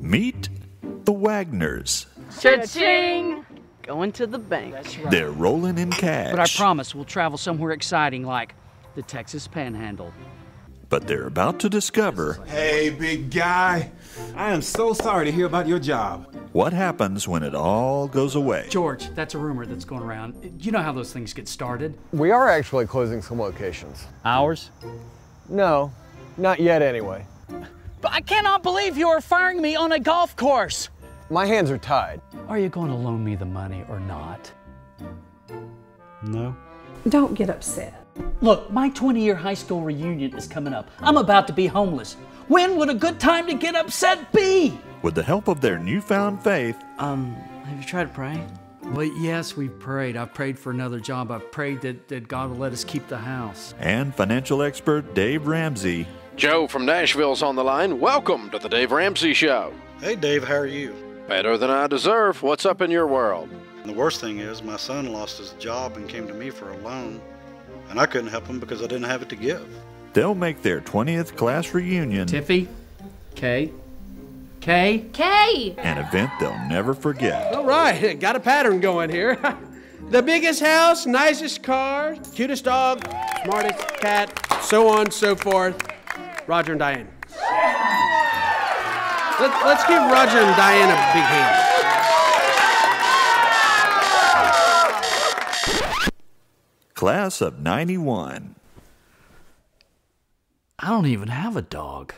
Meet the Wagners. Cha-ching! Going to the bank. They're rolling in cash. But I promise we'll travel somewhere exciting like the Texas Panhandle. But they're about to discover Hey, big guy. I am so sorry to hear about your job. what happens when it all goes away. George, that's a rumor that's going around. You know how those things get started. We are actually closing some locations. Ours? No, not yet anyway. But I cannot believe you are firing me on a golf course. My hands are tied. Are you going to loan me the money or not? No. Don't get upset. Look, my 20 year high school reunion is coming up. I'm about to be homeless. When would a good time to get upset be? With the help of their newfound faith, Um, have you tried to pray? Well, yes, we've prayed. I've prayed for another job. I've prayed that, that God will let us keep the house. and financial expert Dave Ramsey, Joe from Nashville's on the line. Welcome to the Dave Ramsey Show. Hey Dave, how are you? Better than I deserve. What's up in your world? The worst thing is, my son lost his job and came to me for a loan, and I couldn't help him because I didn't have it to give. they'll make their 20th class reunion Tiffy, Kay, Kay, Kay! an event they'll never forget. All right, got a pattern going here. the biggest house, nicest car, cutest dog, smartest cat, so on, and so forth. Roger and Diane. Let, let's give Roger and Diane a big hand. Class of 91. I don't even have a dog.